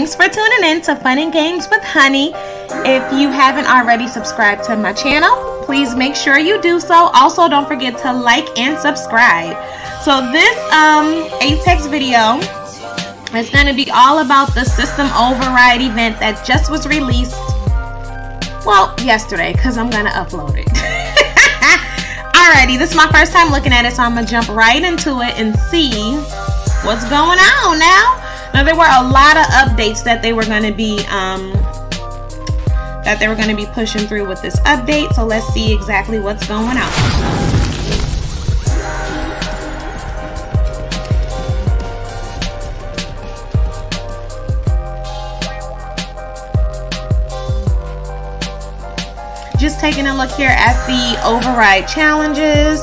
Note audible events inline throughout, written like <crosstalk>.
thanks for tuning in to Fun and Games with Honey. If you haven't already subscribed to my channel, please make sure you do so. Also, don't forget to like and subscribe. So this um, Apex video is going to be all about the system override event that just was released, well, yesterday, because I'm going to upload it. <laughs> Alrighty, this is my first time looking at it, so I'm going to jump right into it and see what's going on now. Now there were a lot of updates that they were going to be um, that they were going to be pushing through with this update. So let's see exactly what's going on. just taking a look here at the override challenges.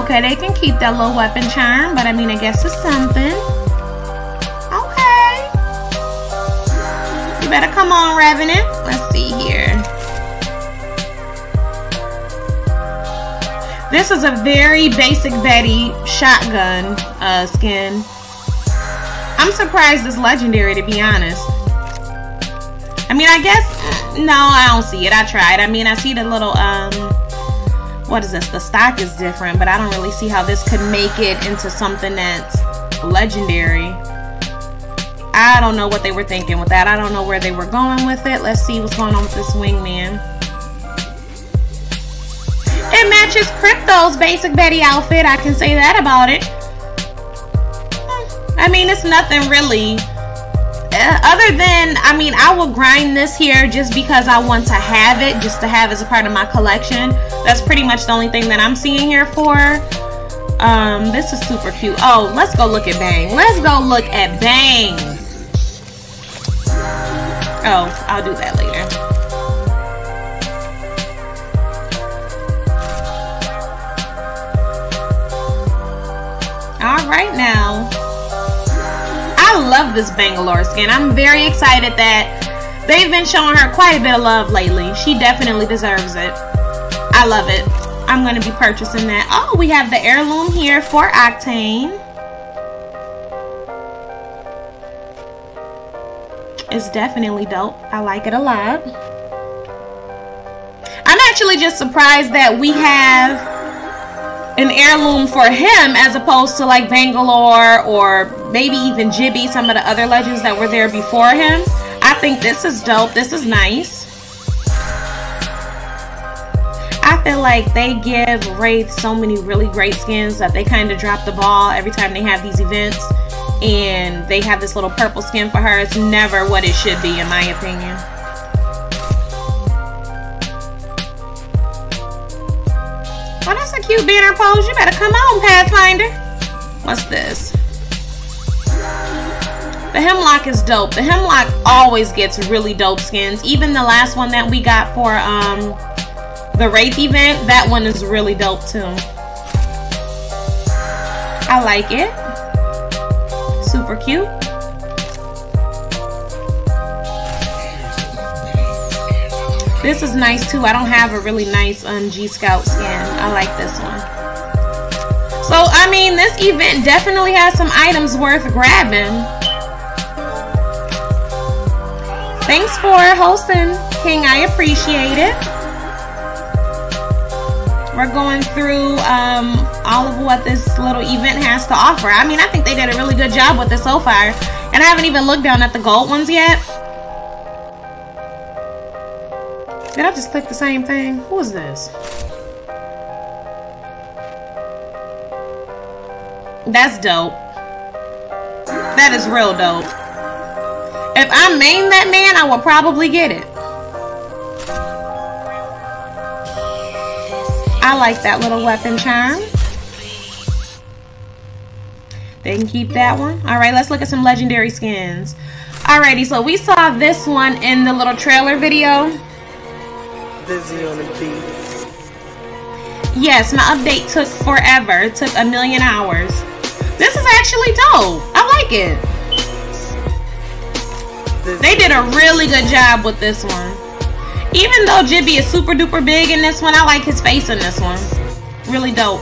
Okay, they can keep that little weapon charm, but I mean, I guess it's something. Okay. You better come on, Revenant. Let's see here. This is a very basic Betty shotgun uh, skin. I'm surprised it's legendary, to be honest. I mean, I guess, no, I don't see it. I tried. I mean, I see the little, um, what is this? The stock is different, but I don't really see how this could make it into something that's legendary. I don't know what they were thinking with that. I don't know where they were going with it. Let's see what's going on with this wingman. It matches Crypto's basic Betty outfit. I can say that about it. I mean, it's nothing really uh, other than I mean I will grind this here just because I want to have it just to have as a part of my collection that's pretty much the only thing that I'm seeing here for um this is super cute oh let's go look at bang let's go look at bang oh I'll do that later all right now I love this Bangalore skin. I'm very excited that they've been showing her quite a bit of love lately. She definitely deserves it. I love it. I'm going to be purchasing that. Oh, we have the heirloom here for Octane. It's definitely dope. I like it a lot. I'm actually just surprised that we have an heirloom for him as opposed to like Bangalore or maybe even Gibby, some of the other legends that were there before him. I think this is dope. This is nice. I feel like they give Wraith so many really great skins that they kind of drop the ball every time they have these events. And they have this little purple skin for her. It's never what it should be, in my opinion. Oh, that's a cute banner pose. You better come on, Pathfinder. What's this? The Hemlock is dope. The Hemlock always gets really dope skins. Even the last one that we got for um, the Wraith event, that one is really dope too. I like it. Super cute. This is nice too. I don't have a really nice um, G-Scout skin. I like this one. So, I mean, this event definitely has some items worth grabbing. Thanks for hosting, King. I appreciate it. We're going through um, all of what this little event has to offer. I mean, I think they did a really good job with it so far. And I haven't even looked down at the gold ones yet. Did I just click the same thing? Who is this? That's dope. That is real dope. If I main that man, I will probably get it. I like that little weapon charm. They can keep that one. All right, let's look at some legendary skins. Alrighty, so we saw this one in the little trailer video. On the beat. Yes, my update took forever. It took a million hours. This is actually dope. I like it. They did a really good job with this one. Even though Gibby is super duper big in this one, I like his face in this one. Really dope.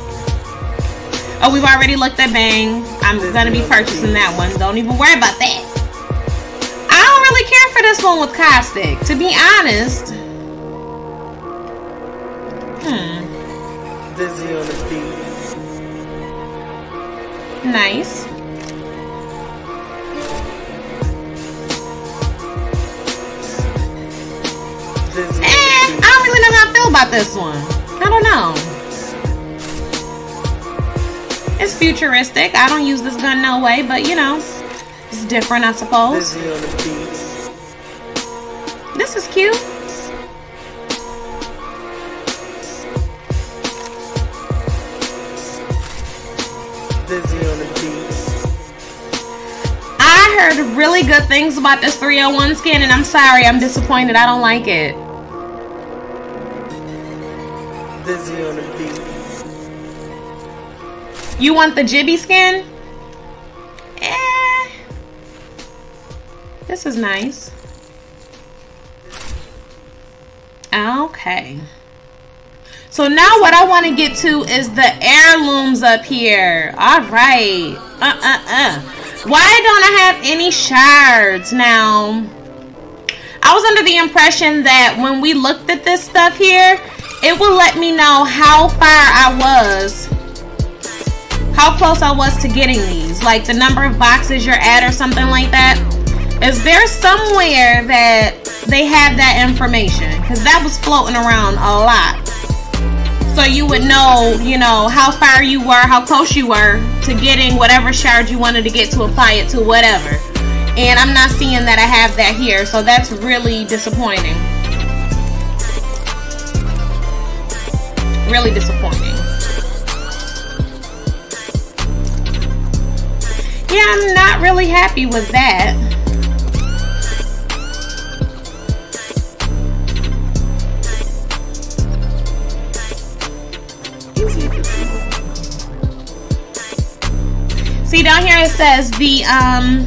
Oh, we've already looked at Bang. I'm gonna be purchasing that one. Don't even worry about that. I don't really care for this one with Caustic, to be honest. Hmm. Dizzy on the. Nice. Feel about this one. I don't know. It's futuristic. I don't use this gun no way, but you know, it's different, I suppose. Dizzy on the beat. This is cute. Dizzy on the beat. I heard really good things about this 301 skin, and I'm sorry, I'm disappointed. I don't like it. On the beat. You want the Gibby skin? Eh. This is nice. Okay. So now what I want to get to is the heirlooms up here. All right. Uh-uh-uh. Why don't I have any shards now? I was under the impression that when we looked at this stuff here, it will let me know how far I was how close I was to getting these, like the number of boxes you're at or something like that. Is there somewhere that they have that information? Because that was floating around a lot. So you would know, you know, how far you were, how close you were to getting whatever shard you wanted to get to apply it to whatever. And I'm not seeing that I have that here, so that's really disappointing. Really disappointing. Yeah, I'm not really happy with that. See down here it says the um,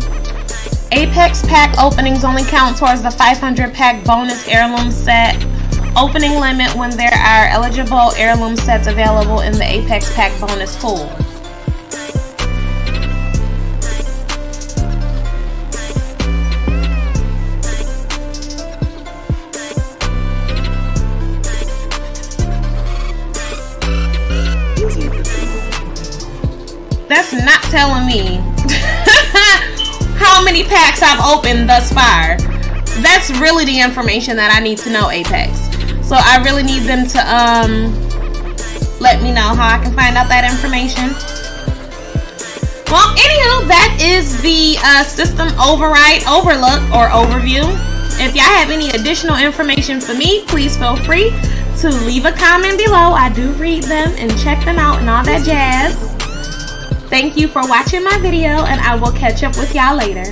Apex pack openings only count towards the 500 pack bonus heirloom set opening limit when there are eligible heirloom sets available in the Apex pack bonus pool. That's not telling me <laughs> how many packs I've opened thus far. That's really the information that I need to know, Apex. So I really need them to um let me know how I can find out that information. Well, anywho, that is the uh, system override overlook or overview. If y'all have any additional information for me, please feel free to leave a comment below. I do read them and check them out and all that jazz. Thank you for watching my video and I will catch up with y'all later.